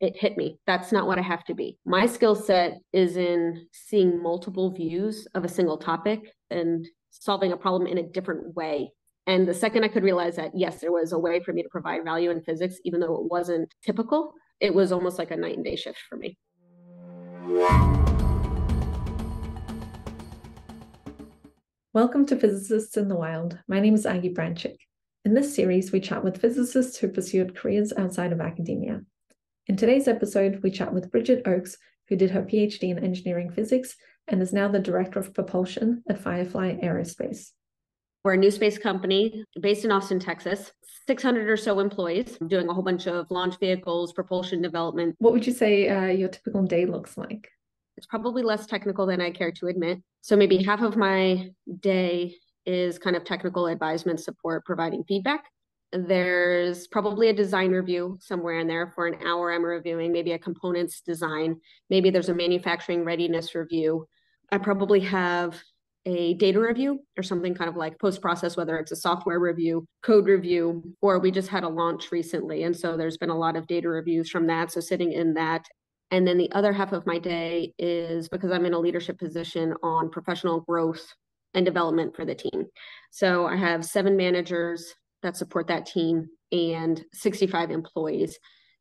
it hit me. That's not what I have to be. My skill set is in seeing multiple views of a single topic and solving a problem in a different way. And the second I could realize that, yes, there was a way for me to provide value in physics, even though it wasn't typical, it was almost like a night and day shift for me. Welcome to Physicists in the Wild. My name is Aggie Branczyk. In this series, we chat with physicists who pursued careers outside of academia. In today's episode, we chat with Brigette Oakes, who did her PhD in engineering physics and is now the director of propulsion at Firefly Aerospace. We're a new space company based in Austin, Texas. 600 or so employees doing a whole bunch of launch vehicles, propulsion development. What would you say uh, your typical day looks like? It's probably less technical than I care to admit. So maybe half of my day is kind of technical advisement support, providing feedback. There's probably a design review somewhere in there for an hour. I'm reviewing maybe a components design. Maybe there's a manufacturing readiness review. I probably have a data review or something kind of like post process, whether it's a software review, code review, or we just had a launch recently. And so there's been a lot of data reviews from that. So sitting in that. And then the other half of my day is because I'm in a leadership position on professional growth and development for the team. So I have seven managers that support that team and 65 employees.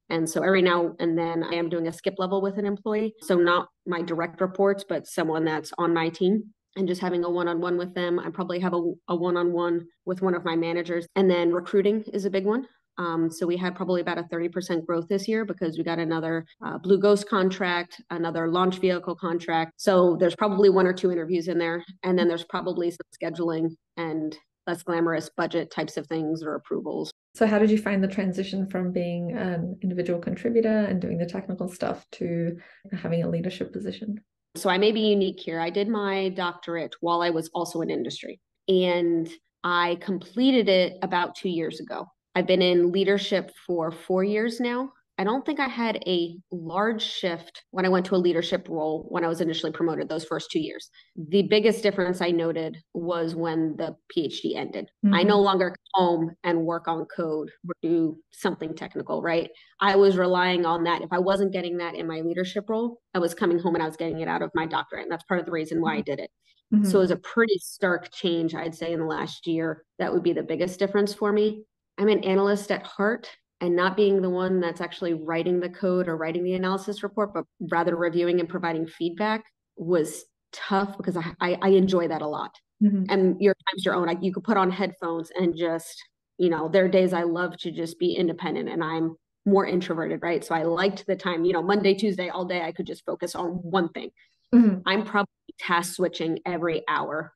And so every now and then I am doing a skip level with an employee. So not my direct reports, but someone that's on my team and just having a one-on-one with them. I probably have a, a one-on-one with one of my managers. And then recruiting is a big one. Um, so we had probably about a 30% growth this year because we got another uh, Blue Ghost contract, another launch vehicle contract. So there's probably one or two interviews in there. And then there's probably some scheduling and less glamorous budget types of things or approvals. So, how did you find the transition from being an individual contributor and doing the technical stuff to having a leadership position? So, I may be unique here. I did my doctorate while I was also in industry, and I completed it about two years ago. I've been in leadership for four years now. I don't think I had a large shift when I went to a leadership role when I was initially promoted those first two years. The biggest difference I noted was when the PhD ended. Mm-hmm. I no longer come home and work on code or do something technical, right? I was relying on that. If I wasn't getting that in my leadership role, I was coming home and I was getting it out of my doctorate. And that's part of the reason why I did it. Mm-hmm. So it was a pretty stark change, I'd say, in the last year. That would be the biggest difference for me. I'm an analyst at heart and not being the one that's actually writing the code or writing the analysis report, but rather reviewing and providing feedback was tough because I, I, I enjoy that a lot. Mm-hmm. And your time's your own. Like you could put on headphones and just, you know, there are days I love to just be independent and I'm more introverted, right? So I liked the time, you know, Monday, Tuesday, all day, I could just focus on one thing. Mm-hmm. I'm probably task switching every hour,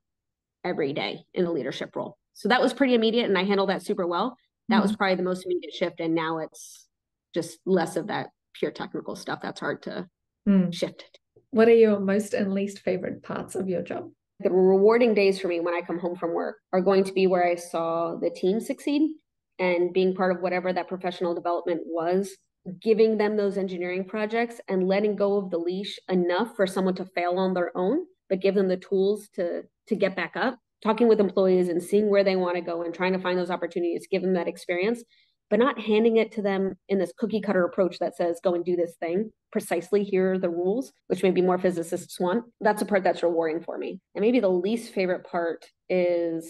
every day in a leadership role. So that was pretty immediate and I handled that super well that mm-hmm. was probably the most immediate shift and now it's just less of that pure technical stuff that's hard to mm. shift what are your most and least favorite parts of your job the rewarding days for me when i come home from work are going to be where i saw the team succeed and being part of whatever that professional development was giving them those engineering projects and letting go of the leash enough for someone to fail on their own but give them the tools to to get back up talking with employees and seeing where they want to go and trying to find those opportunities, give them that experience, but not handing it to them in this cookie cutter approach that says, go and do this thing. Precisely here are the rules, which maybe more physicists want. That's a part that's rewarding for me. And maybe the least favorite part is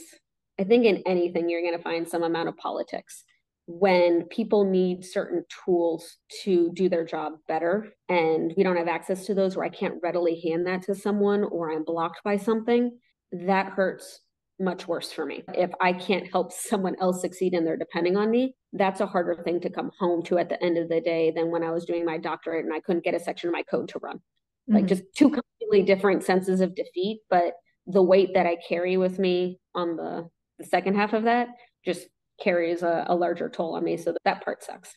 I think in anything, you're going to find some amount of politics when people need certain tools to do their job better and we don't have access to those or I can't readily hand that to someone or I'm blocked by something that hurts much worse for me. If I can't help someone else succeed and they're depending on me, that's a harder thing to come home to at the end of the day than when I was doing my doctorate and I couldn't get a section of my code to run. Mm-hmm. Like just two completely different senses of defeat, but the weight that I carry with me on the, the second half of that just carries a, a larger toll on me. So that, that part sucks.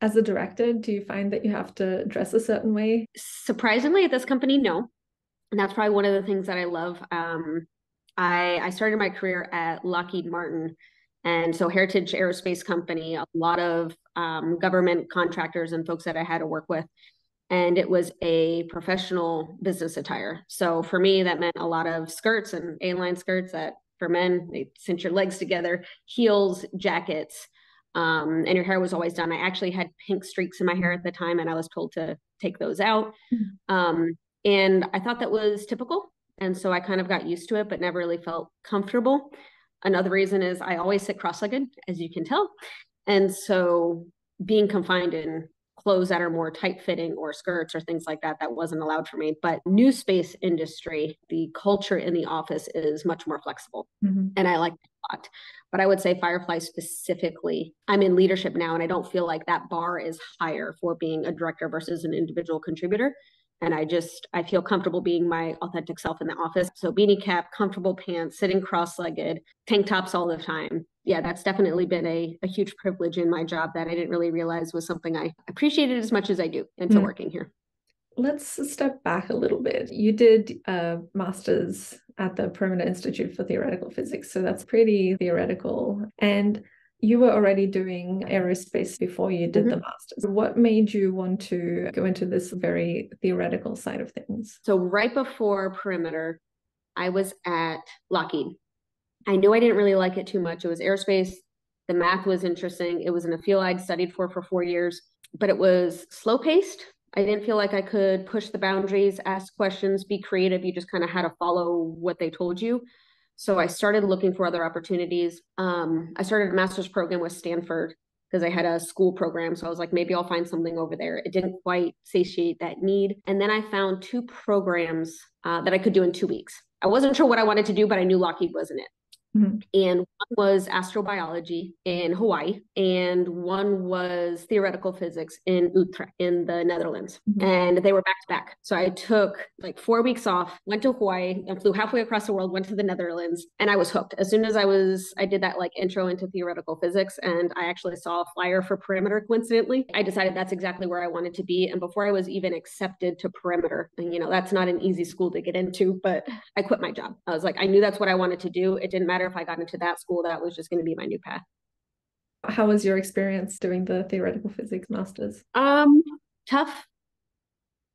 As a director, do you find that you have to dress a certain way? Surprisingly, at this company, no and that's probably one of the things that I love. Um, I, I started my career at Lockheed Martin, and so Heritage Aerospace Company, a lot of um, government contractors and folks that I had to work with. And it was a professional business attire. So for me, that meant a lot of skirts and A line skirts that for men, they cinch your legs together, heels, jackets. Um, and your hair was always done. I actually had pink streaks in my hair at the time, and I was told to take those out. Mm-hmm. Um, and I thought that was typical. And so I kind of got used to it, but never really felt comfortable. Another reason is I always sit cross legged, as you can tell. And so being confined in clothes that are more tight fitting or skirts or things like that that wasn't allowed for me but new space industry the culture in the office is much more flexible mm-hmm. and i like that a lot but i would say firefly specifically i'm in leadership now and i don't feel like that bar is higher for being a director versus an individual contributor and I just I feel comfortable being my authentic self in the office. So beanie cap, comfortable pants, sitting cross-legged, tank tops all the time. Yeah, that's definitely been a, a huge privilege in my job that I didn't really realize was something I appreciated as much as I do until mm. working here. Let's step back a little bit. You did a master's at the Perimeter Institute for Theoretical Physics, so that's pretty theoretical. And you were already doing aerospace before you did mm-hmm. the master's. What made you want to go into this very theoretical side of things? So, right before Perimeter, I was at Lockheed. I knew I didn't really like it too much. It was aerospace. The math was interesting. It was in a field I'd studied for for four years, but it was slow paced. I didn't feel like I could push the boundaries, ask questions, be creative. You just kind of had to follow what they told you. So I started looking for other opportunities. Um, I started a master's program with Stanford because I had a school program. So I was like, maybe I'll find something over there. It didn't quite satiate that need. And then I found two programs uh, that I could do in two weeks. I wasn't sure what I wanted to do, but I knew Lockheed wasn't it. Mm-hmm. And one was astrobiology in Hawaii, and one was theoretical physics in Utrecht in the Netherlands. Mm-hmm. And they were back to back. So I took like four weeks off, went to Hawaii, and flew halfway across the world, went to the Netherlands, and I was hooked. As soon as I was, I did that like intro into theoretical physics, and I actually saw a flyer for Perimeter coincidentally. I decided that's exactly where I wanted to be. And before I was even accepted to Perimeter, and you know, that's not an easy school to get into, but I quit my job. I was like, I knew that's what I wanted to do. It didn't matter matter if I got into that school, that was just going to be my new path. How was your experience doing the theoretical physics masters? Um, tough.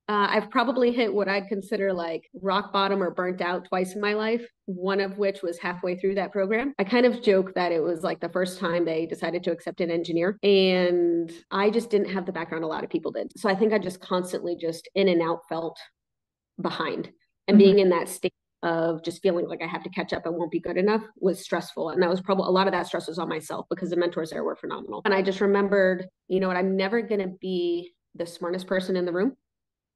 Uh, I've probably hit what I'd consider like rock bottom or burnt out twice in my life, one of which was halfway through that program. I kind of joke that it was like the first time they decided to accept an engineer. And I just didn't have the background a lot of people did. So I think I just constantly just in and out felt behind. And mm-hmm. being in that state of just feeling like I have to catch up and won't be good enough was stressful. And that was probably a lot of that stress was on myself because the mentors there were phenomenal. And I just remembered, you know what, I'm never going to be the smartest person in the room,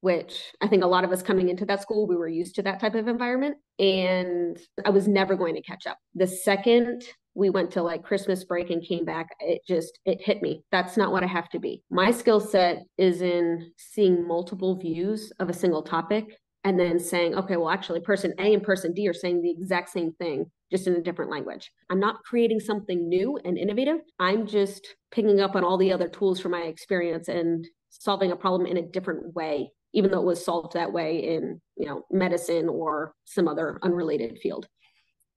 which I think a lot of us coming into that school, we were used to that type of environment. And I was never going to catch up. The second we went to like Christmas break and came back, it just it hit me. That's not what I have to be. My skill set is in seeing multiple views of a single topic and then saying, okay, well, actually, person A and person D are saying the exact same thing, just in a different language. I'm not creating something new and innovative. I'm just picking up on all the other tools from my experience and solving a problem in a different way, even though it was solved that way in, you know, medicine or some other unrelated field.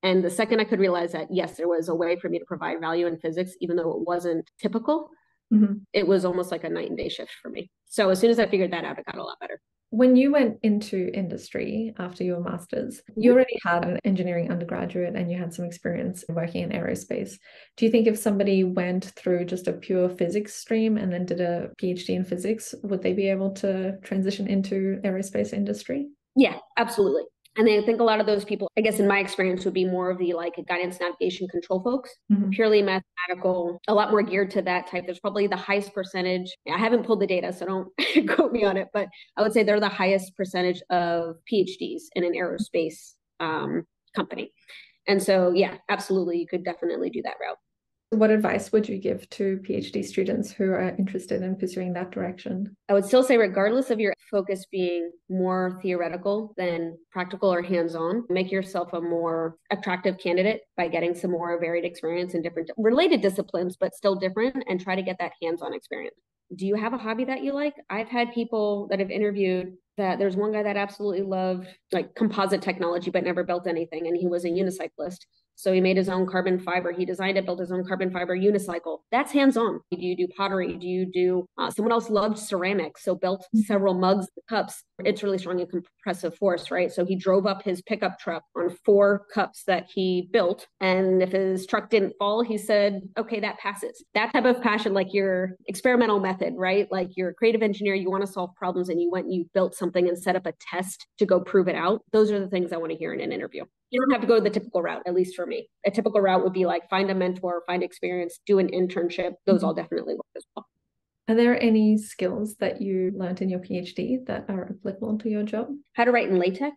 And the second I could realize that, yes, there was a way for me to provide value in physics, even though it wasn't typical, mm-hmm. it was almost like a night and day shift for me. So as soon as I figured that out, it got a lot better when you went into industry after your master's, you mm-hmm. already had an engineering undergraduate and you had some experience working in aerospace. Do you think if somebody went through just a pure physics stream and then did a PhD in physics, would they be able to transition into aerospace industry? Yeah, absolutely. And I think a lot of those people, I guess in my experience, would be more of the like guidance, navigation, control folks, mm-hmm. purely mathematical, a lot more geared to that type. There's probably the highest percentage. I haven't pulled the data, so don't quote me on it, but I would say they're the highest percentage of PhDs in an aerospace um, company. And so, yeah, absolutely, you could definitely do that route. What advice would you give to PhD students who are interested in pursuing that direction? I would still say, regardless of your focus being more theoretical than practical or hands on, make yourself a more attractive candidate by getting some more varied experience in different related disciplines, but still different, and try to get that hands on experience. Do you have a hobby that you like? I've had people that have interviewed that there's one guy that absolutely loved like composite technology but never built anything and he was a unicyclist So he made his own carbon fiber. He designed it, built his own carbon fiber unicycle. That's hands on. Do you do pottery? Do you do, uh, someone else loved ceramics, so built mm-hmm. several mugs, cups. It's really strong in compressive force, right? So he drove up his pickup truck on four cups that he built. And if his truck didn't fall, he said, okay, that passes. That type of passion, like your experimental method, right? Like you're a creative engineer, you want to solve problems and you went and you built something and set up a test to go prove it out. Those are the things I want to hear in an interview. You don't have to go the typical route, at least for me. A typical route would be like find a mentor, find experience, do an internship. Those mm-hmm. all definitely work as well. Are there any skills that you learned in your PhD that are applicable to your job? How to write in LaTeX.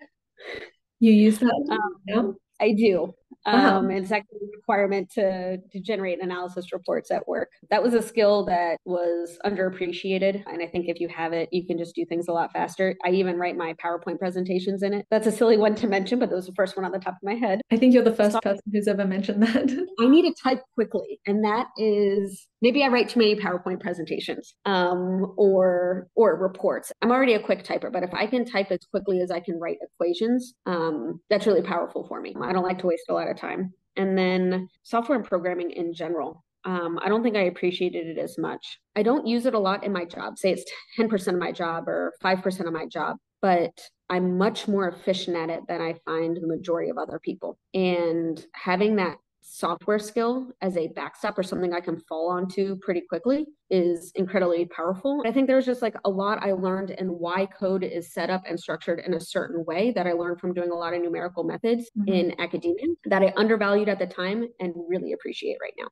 You use that um, now? I do. Wow. Um, it's actually a requirement to, to generate analysis reports at work. That was a skill that was underappreciated. And I think if you have it, you can just do things a lot faster. I even write my PowerPoint presentations in it. That's a silly one to mention, but that was the first one on the top of my head. I think you're the first so, person who's ever mentioned that. I need to type quickly. And that is maybe I write too many PowerPoint presentations um, or or reports. I'm already a quick typer, but if I can type as quickly as I can write equations, um, that's really powerful for me. I don't like to waste a lot of time. And then software and programming in general. Um, I don't think I appreciated it as much. I don't use it a lot in my job. Say it's 10% of my job or 5% of my job, but I'm much more efficient at it than I find the majority of other people. And having that software skill as a backstop or something I can fall onto pretty quickly is incredibly powerful. I think there's just like a lot I learned in why code is set up and structured in a certain way that I learned from doing a lot of numerical methods mm-hmm. in academia that I undervalued at the time and really appreciate right now.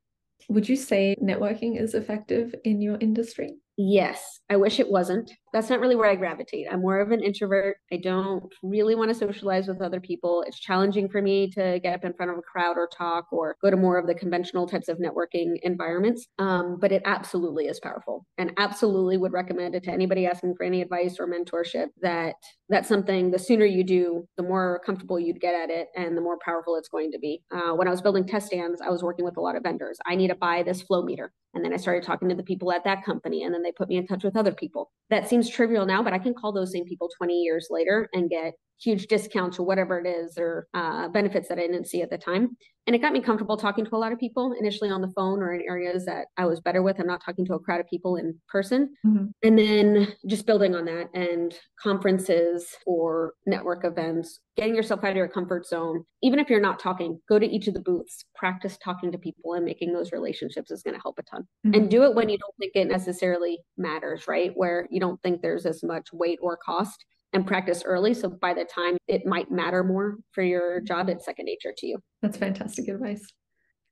Would you say networking is effective in your industry? Yes, I wish it wasn't. That's not really where I gravitate. I'm more of an introvert. I don't really want to socialize with other people. It's challenging for me to get up in front of a crowd or talk or go to more of the conventional types of networking environments. Um, but it absolutely is powerful and absolutely would recommend it to anybody asking for any advice or mentorship that that's something the sooner you do, the more comfortable you'd get at it and the more powerful it's going to be. Uh, when I was building test stands, I was working with a lot of vendors. I need to buy this flow meter. And then I started talking to the people at that company, and then they put me in touch with other people. That seems trivial now, but I can call those same people 20 years later and get huge discounts or whatever it is or uh, benefits that I didn't see at the time. And it got me comfortable talking to a lot of people initially on the phone or in areas that I was better with. I'm not talking to a crowd of people in person. Mm-hmm. And then just building on that and conferences or network events, getting yourself out of your comfort zone. Even if you're not talking, go to each of the booths, practice talking to people and making those relationships is going to help a ton. Mm-hmm. And do it when you don't think it necessarily matters, right? Where you don't think there's as much weight or cost and practice early. So by the time it might matter more for your job, it's second nature to you. That's fantastic advice.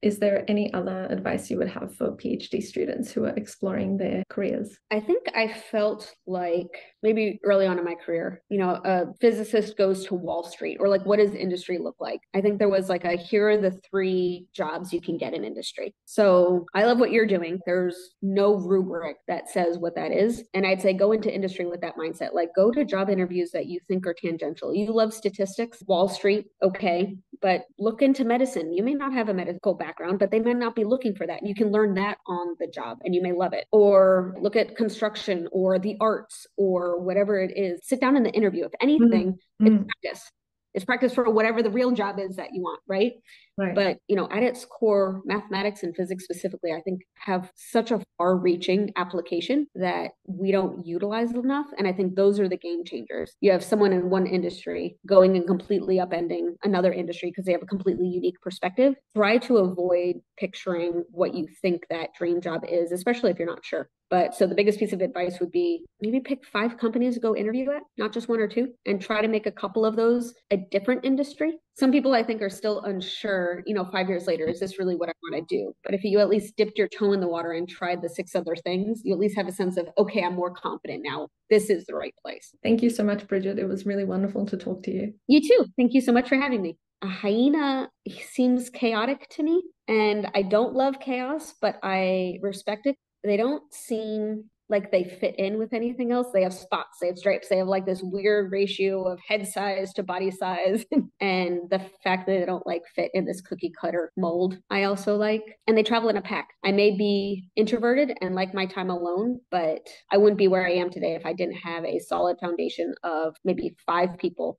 Is there any other advice you would have for PhD students who are exploring their careers? I think I felt like maybe early on in my career, you know, a physicist goes to Wall Street or like what does industry look like? I think there was like a here are the three jobs you can get in industry. So I love what you're doing. There's no rubric that says what that is. And I'd say go into industry with that mindset. Like go to job interviews that you think are tangential. You love statistics, Wall Street, okay, but look into medicine. You may not have a medical background but they may not be looking for that. You can learn that on the job and you may love it. Or look at construction or the arts or whatever it is. Sit down in the interview. If anything, mm-hmm. it's practice. It's practice for whatever the real job is that you want, right? Right. But you know, at its core, mathematics and physics specifically, I think have such a far-reaching application that we don't utilize enough. And I think those are the game changers. You have someone in one industry going and completely upending another industry because they have a completely unique perspective. Try to avoid picturing what you think that dream job is, especially if you're not sure. But so the biggest piece of advice would be maybe pick five companies to go interview at, not just one or two, and try to make a couple of those a different industry. Some people I think are still unsure, you know, five years later, is this really what I want to do? But if you at least dipped your toe in the water and tried the six other things, you at least have a sense of, okay, I'm more confident now. This is the right place. Thank you so much, Brigette. It was really wonderful to talk to you. You too. Thank you so much for having me. A hyena seems chaotic to me, and I don't love chaos, but I respect it they don't seem like they fit in with anything else. They have spots, they have stripes, they have like this weird ratio of head size to body size. and the fact that they don't like fit in this cookie cutter mold, I also like. And they travel in a pack. I may be introverted and like my time alone, but I wouldn't be where I am today if I didn't have a solid foundation of maybe five people.